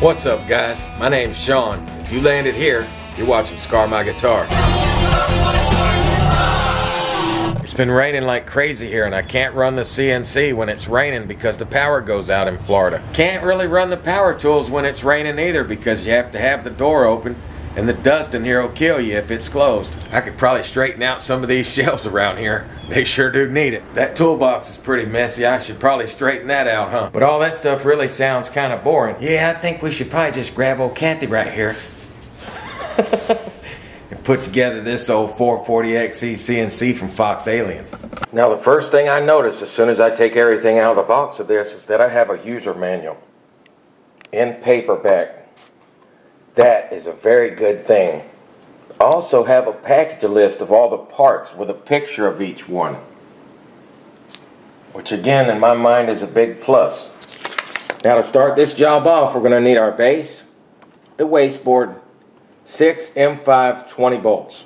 What's up, guys? My name's Sean. If you landed here, you're watching Scar My Guitar. It's been raining like crazy here, and I can't run the CNC when it's raining because the power goes out in Florida. Can't really run the power tools when it's raining either because you have to have the door open, and the dust in here will kill you if it's closed. I could probably straighten out some of these shelves around here. They sure do need it. That toolbox is pretty messy. I should probably straighten that out, huh? But all that stuff really sounds kind of boring. Yeah, I think we should probably just grab old Kathy right here and put together this old 440XE CNC from Fox Alien. Now, the first thing I notice as soon as I take everything out of the box of this is that I have a user manual in paperback. That is a very good thing. Also have a package list of all the parts with a picture of each one. Which again, in my mind, is a big plus. Now to start this job off, we're going to need our base, the wasteboard, six M5 20 bolts.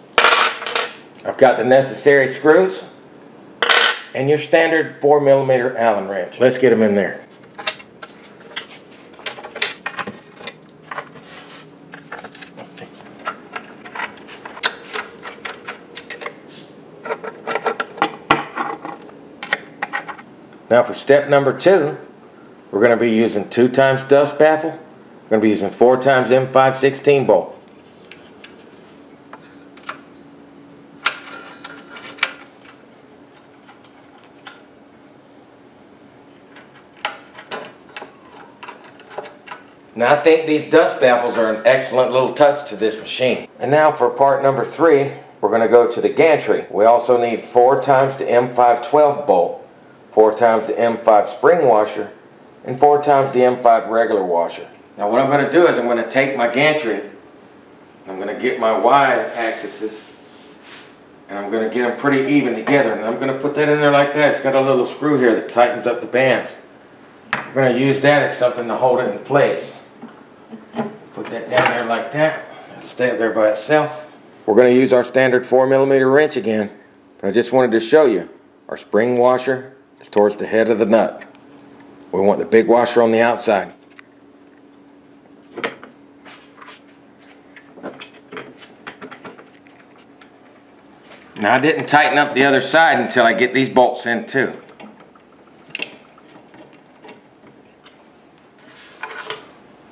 I've got the necessary screws and your standard 4 millimeter Allen wrench. Let's get them in there. Now for step number two, we're going to be using two times dust baffle. We're going to be using four times M516 bolt. Now I think these dust baffles are an excellent little touch to this machine. And now for part number three, we're going to go to the gantry. We also need four times the M512 bolt, four times the M5 spring washer, and four times the M5 regular washer. Now what I'm going to do is I'm going to take my gantry, I'm going to get my Y axes, and I'm going to get them pretty even together. And I'm going to put that in there like that. It's got a little screw here that tightens up the bands. I'm going to use that as something to hold it in place. Put that down there like that. It'll stay up there by itself. We're going to use our standard 4 millimeter wrench again. But I just wanted to show you. Our spring washer is towards the head of the nut. We want the big washer on the outside. Now I didn't tighten up the other side until I get these bolts in too.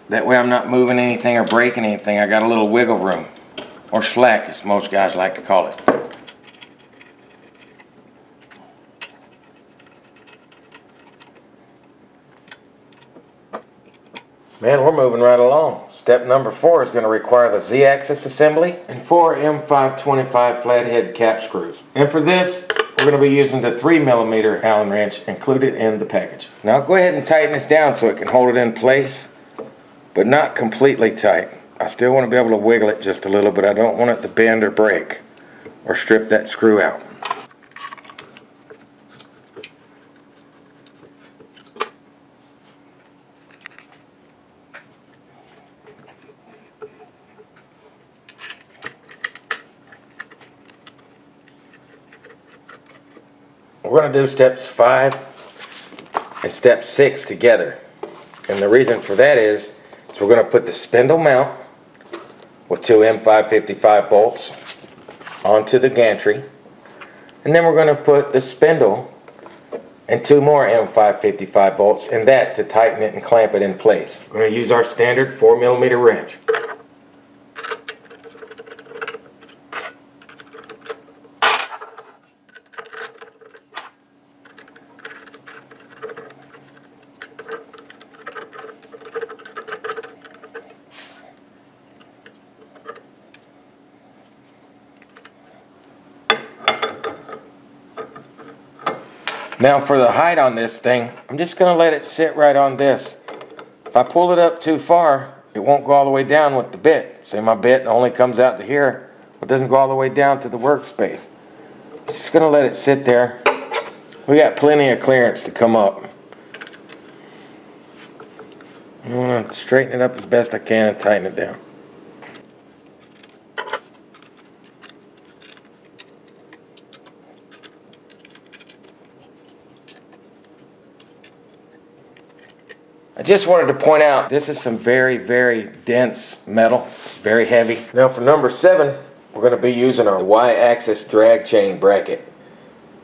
That way I'm not moving anything or breaking anything. I got a little wiggle room. Or slack as most guys like to call it. Man, we're moving right along. Step number four is going to require the Z-axis assembly and four M525 flathead cap screws. And for this, we're going to be using the 3 millimeter Allen wrench included in the package. Now go ahead and tighten this down so it can hold it in place, but not completely tight. I still want to be able to wiggle it just a little, but I don't want it to bend or break or strip that screw out. We're going to do steps five and step six together. And the reason for that is, is we're going to put the spindle mount with two M555 bolts onto the gantry. And then we're going to put the spindle and two more M555 bolts in that to tighten it and clamp it in place. We're going to use our standard 4 millimeter wrench. Now for the height on this thing, I'm just going to let it sit right on this. If I pull it up too far, it won't go all the way down with the bit. Say my bit only comes out to here, but doesn't go all the way down to the workspace. Just going to let it sit there. We got plenty of clearance to come up. I'm going to straighten it up as best I can and tighten it down. I just wanted to point out this is some very, very dense metal. It's very heavy. Now for number seven, we're going to be using our Y-axis drag chain bracket.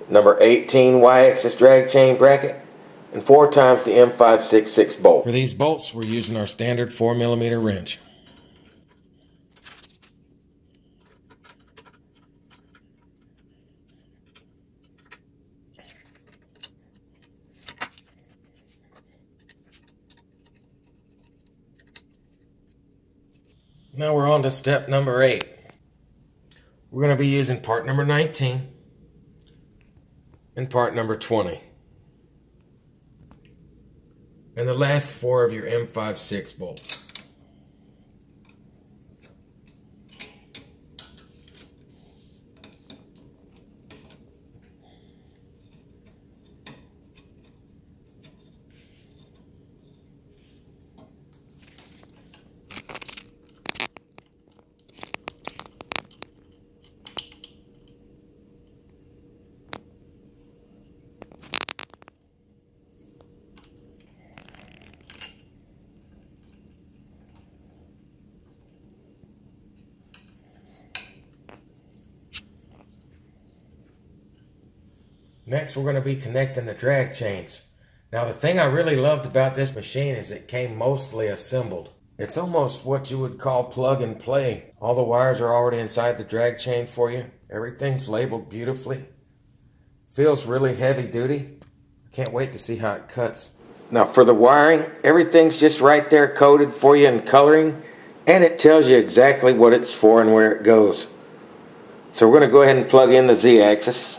Number 18 Y-axis drag chain bracket and four times the M566 bolt. For these bolts, we're using our standard 4 millimeter wrench. Now we're on to step number eight. We're going to be using part number 19 and part number 20. And the last four of your M56 bolts. Next, we're going to be connecting the drag chains. Now, the thing I really loved about this machine is it came mostly assembled. It's almost what you would call plug and play. All the wires are already inside the drag chain for you. Everything's labeled beautifully. Feels really heavy duty. Can't wait to see how it cuts. Now for the wiring, everything's just right there coded for you in coloring and it tells you exactly what it's for and where it goes. So we're going to go ahead and plug in the Z-axis.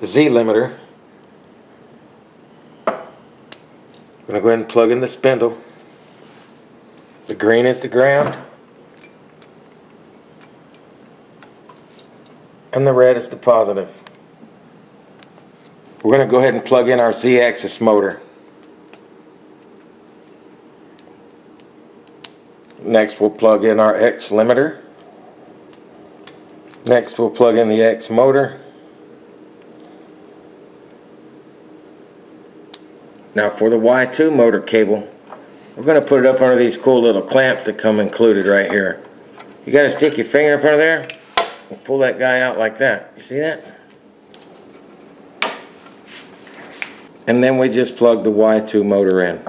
The Z limiter. I'm going to go ahead and plug in the spindle. The green is the ground. And the red is the positive. We're going to go ahead and plug in our Z-axis motor. Next we'll plug in our X limiter. Next we'll plug in the X motor. Now for the Y2 motor cable, we're going to put it up under these cool little clamps that come included right here. You got to stick your finger up under there and pull that guy out like that. You see that? And then we just plug the Y2 motor in.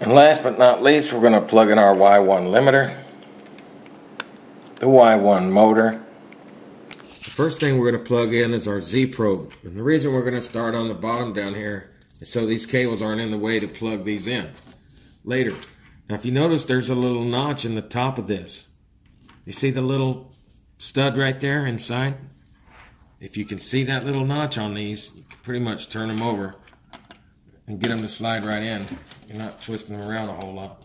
And last but not least, we're going to plug in our Y1 limiter, the Y1 motor. The first thing we're going to plug in is our Z probe. And the reason we're going to start on the bottom down here so these cables aren't in the way to plug these in later. Now, if you notice, there's a little notch in the top of this. You see the little stud right there inside? If you can see that little notch on these, you can pretty much turn them over and get them to slide right in. You're not twisting them around a whole lot.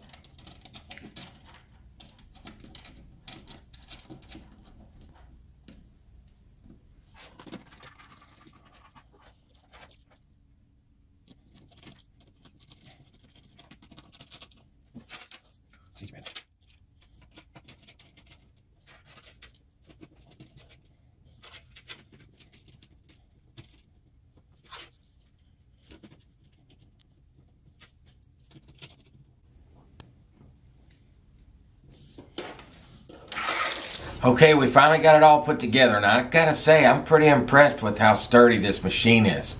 Okay, we finally got it all put together. Now, I gotta say, I'm pretty impressed with how sturdy this machine is.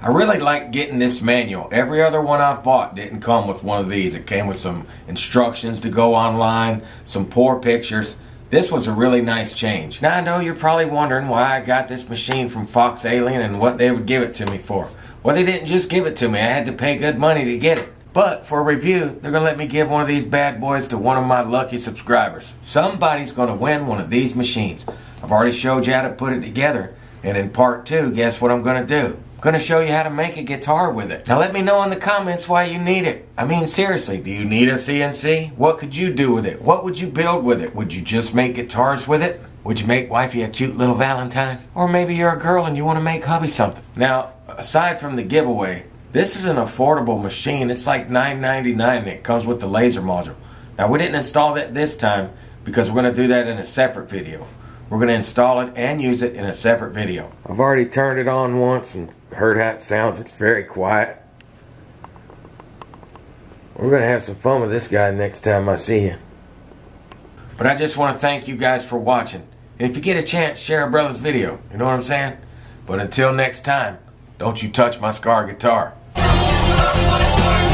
I really like getting this manual. Every other one I've bought didn't come with one of these. It came with some instructions to go online, some poor pictures. This was a really nice change. Now, I know you're probably wondering why I got this machine from Fox Alien and what they would give it to me for. Well, they didn't just give it to me. I had to pay good money to get it. But for a review, they're going to let me give one of these bad boys to one of my lucky subscribers. Somebody's going to win one of these machines. I've already showed you how to put it together. And in part two, guess what I'm going to do? I'm going to show you how to make a guitar with it. Now let me know in the comments why you need it. I mean seriously, do you need a CNC? What could you do with it? What would you build with it? Would you just make guitars with it? Would you make wifey a cute little Valentine? Or maybe you're a girl and you want to make hubby something. Now, aside from the giveaway, this is an affordable machine. It's like $9.99 and it comes with the laser module. Now we didn't install that this time because we're going to do that in a separate video. We're going to install it and use it in a separate video. I've already turned it on once and heard how it sounds. It's very quiet. We're going to have some fun with this guy next time I see you. But I just want to thank you guys for watching. And if you get a chance, share a brother's video. You know what I'm saying? But until next time, don't you touch my Scar guitar what it's worth.